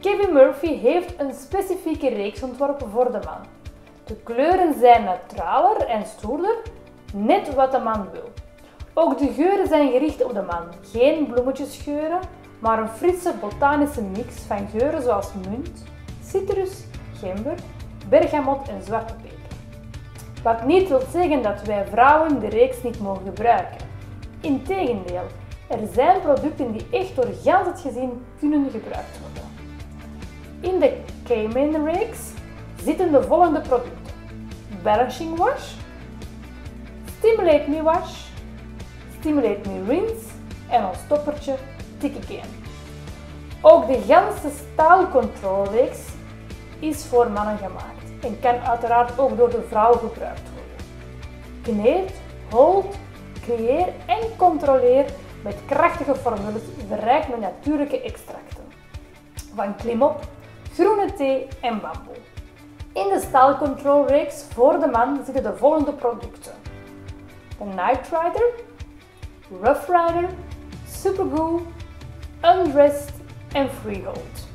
Kevin Murphy heeft een specifieke reeks ontworpen voor de man. De kleuren zijn neutraler en stoerder, net wat de man wil. Ook de geuren zijn gericht op de man. Geen bloemetjesgeuren, maar een frisse botanische mix van geuren zoals munt, citrus, gember, bergamot en zwarte peper. Wat niet wil zeggen dat wij vrouwen de reeks niet mogen gebruiken. Integendeel, er zijn producten die echt door gans het gezin kunnen gebruikt worden. In de K-Man-reeks zitten de volgende producten. Balancing Wash, Stimulate Me Wash, Stimulate Me Rinse en ons stoppertje Tick Again. Ook de ganse Style Control reeks is voor mannen gemaakt en kan uiteraard ook door de vrouw gebruikt worden. Kneed, hold, creëer en controleer met krachtige formules verrijkt met natuurlijke extracten. Van klimop, groene thee en bamboe. In de Style Control reeks voor de man zitten de volgende producten. De Night Rider, Rough Rider, Supergoo, Undressed en Freehold.